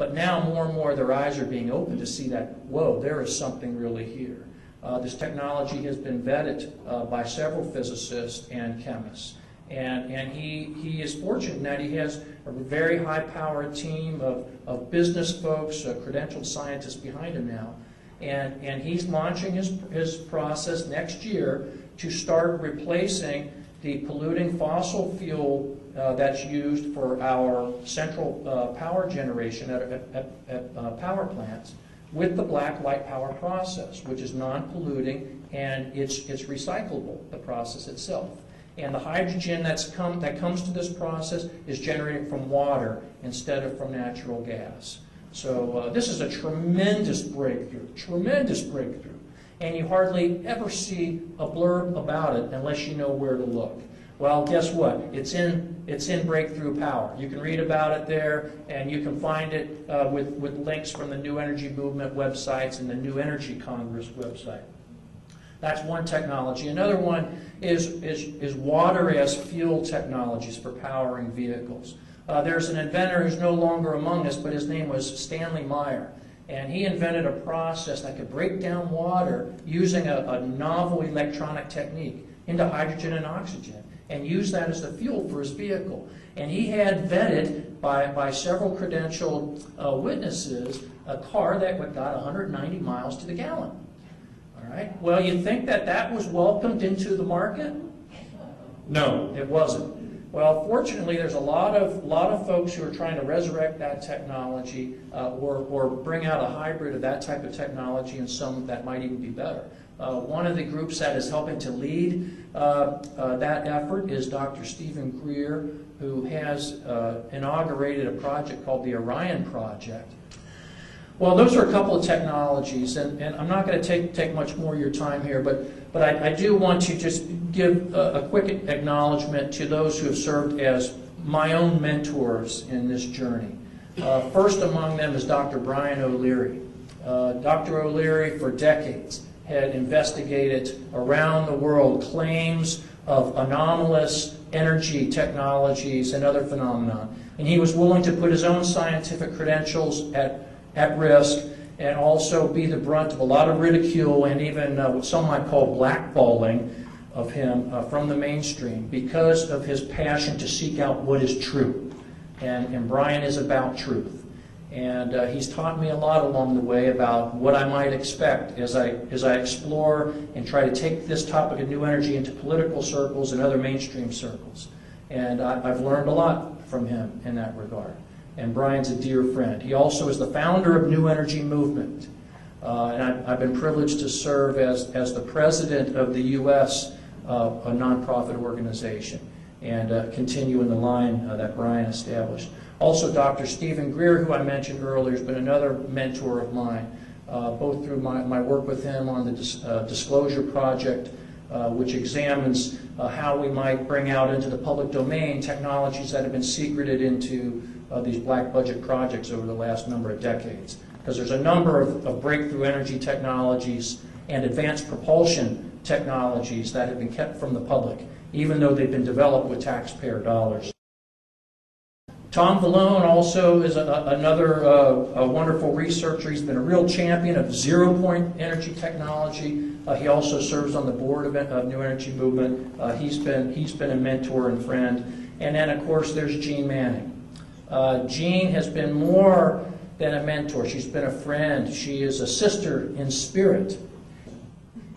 But now more and more their eyes are being opened to see that, whoa, there is something really here. Uh, this technology has been vetted uh, by several physicists and chemists. And, and he, he is fortunate that he has a very high-powered team of, of business folks, uh, credentialed scientists behind him now. And, and he's launching his, his process next year to start replacing the polluting fossil fuel uh, that's used for our central uh, power generation at, at, at, uh, power plants with the BlackLight Power process, which is non-polluting and it's, it's recyclable, the process itself. And the hydrogen that's come, that comes to this process is generated from water instead of from natural gas. So uh, this is a tremendous breakthrough, tremendous breakthrough. And you hardly ever see a blurb about it unless you know where to look. Well, guess what? It's in, it's in Breakthrough Power. You can read about it there, and you can find it uh, with, with links from the New Energy Movement websites and the New Energy Congress website. That's one technology. Another one is, is, is water as fuel technologies for powering vehicles. Uh, there's an inventor who's no longer among us, but his name was Stanley Meyer. And he invented a process that could break down water using a, a novel electronic technique into hydrogen and oxygen and use that as the fuel for his vehicle. And he had vetted by, by several credentialed uh, witnesses a car that got 190 miles to the gallon. All right. Well, you think that that was welcomed into the market? No, it wasn't. Well, fortunately, there's a lot of lot of folks who are trying to resurrect that technology uh, or, or bring out a hybrid of that type of technology and some that might even be better. Uh, one of the groups that is helping to lead uh, uh that effort is Dr. Steven Greer, who has uh, inaugurated a project called the Orion Project. Well, those are a couple of technologies, and, and I'm not going to take, take much more of your time here, but, but I, I do want to just give a, a quick acknowledgement to those who have served as my own mentors in this journey. Uh, first among them is Dr. Brian O'Leary. Uh, Dr. O'Leary, for decades, had investigated around the world claims of anomalous energy technologies and other phenomena. And he was willing to put his own scientific credentials at, at risk and also be the brunt of a lot of ridicule and even uh, what some might call blackballing of him uh, from the mainstream because of his passion to seek out what is true. And, and Brian is about truth. And uh, he's taught me a lot along the way about what I might expect as I, as I explore and try to take this topic of new energy into political circles and other mainstream circles. And I, I've learned a lot from him in that regard. And Brian's a dear friend. He also is the founder of New Energy Movement. Uh, and I, have been privileged to serve as, as the president of the U.S., uh, a nonprofit organization, and uh, continue in the line uh, that Brian established. Also, Dr. Steven Greer, who I mentioned earlier, has been another mentor of mine, uh, both through my, my work with him on the dis, uh, Disclosure Project, uh, which examines how we might bring out into the public domain technologies that have been secreted into these black budget projects over the last number of decades. Because there's a number of, of breakthrough energy technologies and advanced propulsion technologies that have been kept from the public, even though they've been developed with taxpayer dollars. Tom Valone also is a, another uh, wonderful researcher. He's been a real champion of zero-point energy technology. Uh, he also serves on the board of, of New Energy Movement. Uh, he's been he's been a mentor and friend. And then of course there's Jeane Manning. Uh, Jeane has been more than a mentor. She's been a friend. She is a sister in spirit.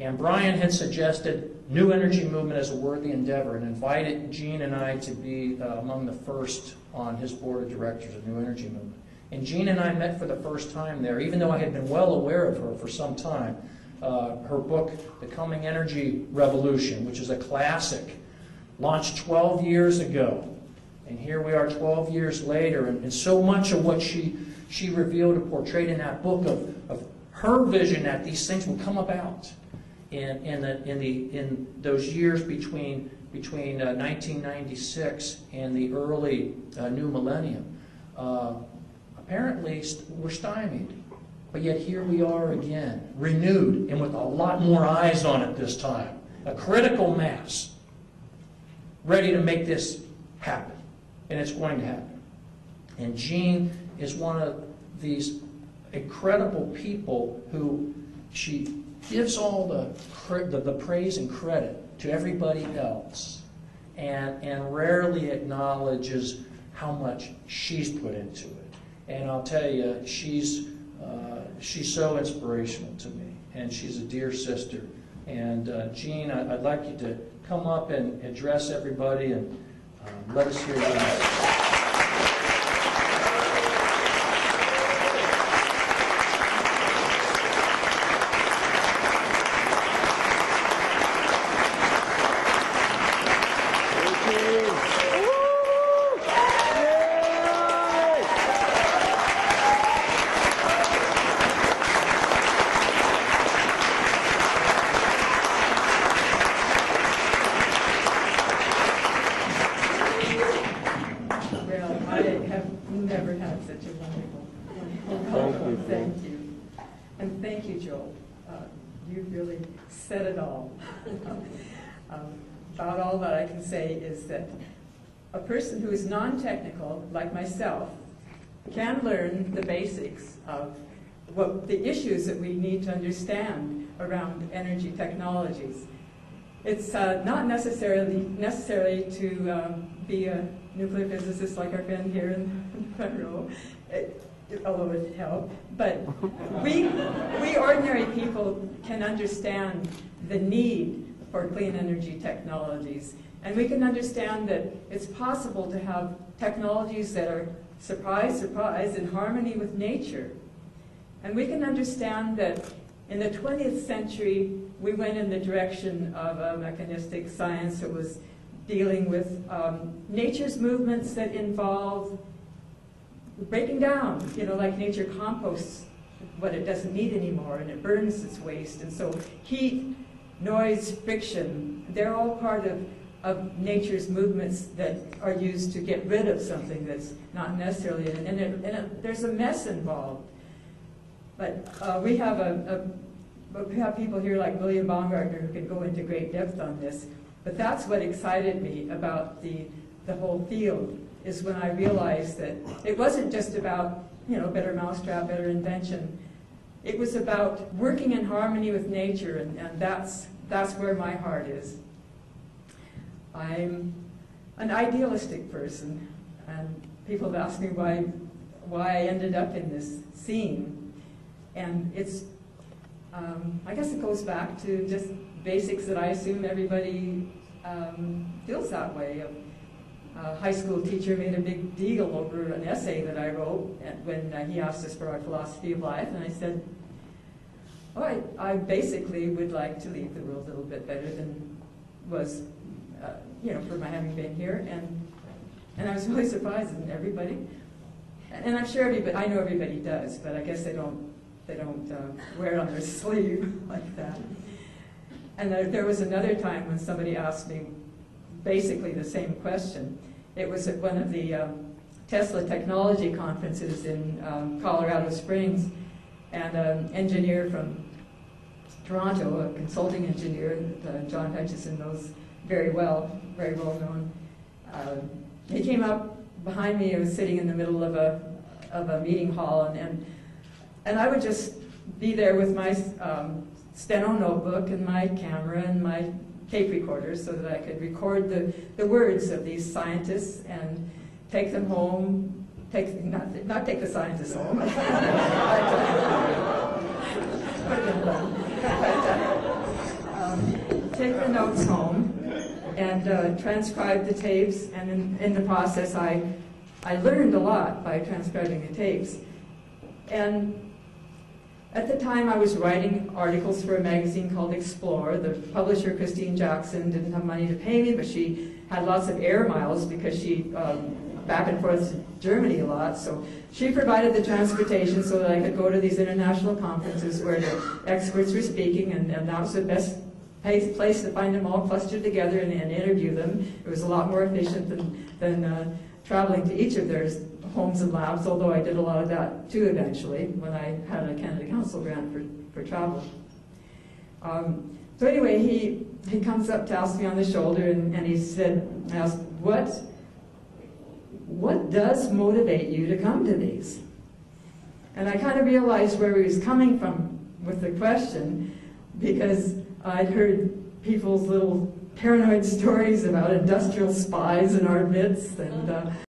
And Brian had suggested New Energy Movement as a worthy endeavor and invited Jeane and I to be uh, among the first on his board of directors of New Energy Movement. And Jeane and I met for the first time there, even though I had been well aware of her for some time. Uh, her book, The Coming Energy Revolution, which is a classic, launched 12 years ago. And here we are 12 years later, and, and so much of what she, she revealed and portrayed in that book of, of her vision that these things will come about in, in, the, in, the, in those years between between uh, 1996 and the early uh, new millennium, uh, apparently st we're stymied. But yet here we are again, renewed and with a lot more eyes on it this time. A critical mass, ready to make this happen. And it's going to happen. And Jeane is one of these incredible people who she gives all the, the, the praise and credit to everybody else and, and rarely acknowledges how much she's put into it. And I'll tell you, she's, uh, she's so inspirational to me, and she's a dear sister. And uh, Jeane, I- I'd like you to come up and address everybody and um, let us hear message. Well, I have never had such a wonderful, wonderful welcome. Thank you. And thank you, Joel. Uh, You really said it all. Um, About all that I can say is that a person who is non-technical, like myself, can learn the basics of what the issues that we need to understand around energy technologies. It's uh, not necessarily necessary to um, be a nuclear physicist like our friend here in the front row, it, although it would help. But we, we ordinary people can understand the need for clean energy technologies. And we can understand that it's possible to have technologies that are, surprise, surprise, in harmony with nature. And we can understand that in the 20th century, we went in the direction of a mechanistic science that was dealing with um, nature's movements that involve breaking down, you know, like nature composts what it doesn't need anymore and it burns its waste. And so heat, noise, friction, they're all part of, of nature's movements that are used to get rid of something that's not necessarily, and, it, and it, there's a mess involved. But uh, we have a, a we have people here like William Baumgartner who can go into great depth on this. But that's what excited me about the, the whole field, is when I realized that it wasn't just about, you know, better mousetrap, better invention. It was about working in harmony with nature, and, and that's, that's where my heart is. I'm an idealistic person, and people have asked me why, why I ended up in this scene. And it's um, I guess it goes back to just basics that I assume everybody um, feels that way. A high school teacher made a big deal over an essay that I wrote when uh, he asked us for our philosophy of life, and I said, I, I basically would like to leave the world a little bit better than was, uh, you know, for my having been here. And, and I was really surprised, and everybody, and I'm sure everybody, I know everybody does, but I guess they don't they don't uh, wear it on their sleeve like that. And there was another time when somebody asked me basically the same question. It was at one of the um, Tesla technology conferences in um, Colorado Springs, and an engineer from Toronto, a consulting engineer that uh, John Hutchison knows very well, very well known, uh, he came up behind me. I was sitting in the middle of a of a meeting hall, and, and and I would just be there with my um, steno notebook and my camera and my tape recorders so that I could record the, the words of these scientists and take them home, take, not, not take the scientists home, but, um, take the notes home and uh, transcribe the tapes. And in, in the process, I, I learned a lot by transcribing the tapes. And at the time, I was writing articles for a magazine called Explore. The publisher, Christine Jackson, didn't have money to pay me, but she had lots of air miles because she um, back and forth to Germany a lot. So she provided the transportation so that I could go to these international conferences where the experts were speaking, and, and that was the best place to find them all clustered together and, and interview them. It was a lot more efficient than, than uh, traveling to each of their homes and labs, although I did a lot of that too eventually when I had a Canada Council grant for, for travel. Um, so anyway, he, he comes up, to ask me on the shoulder, and, and he said, I asked, what, what does motivate you to come to these? And I kind of realized where he was coming from with the question because I'd heard people's little paranoid stories about industrial spies in our midst and uh,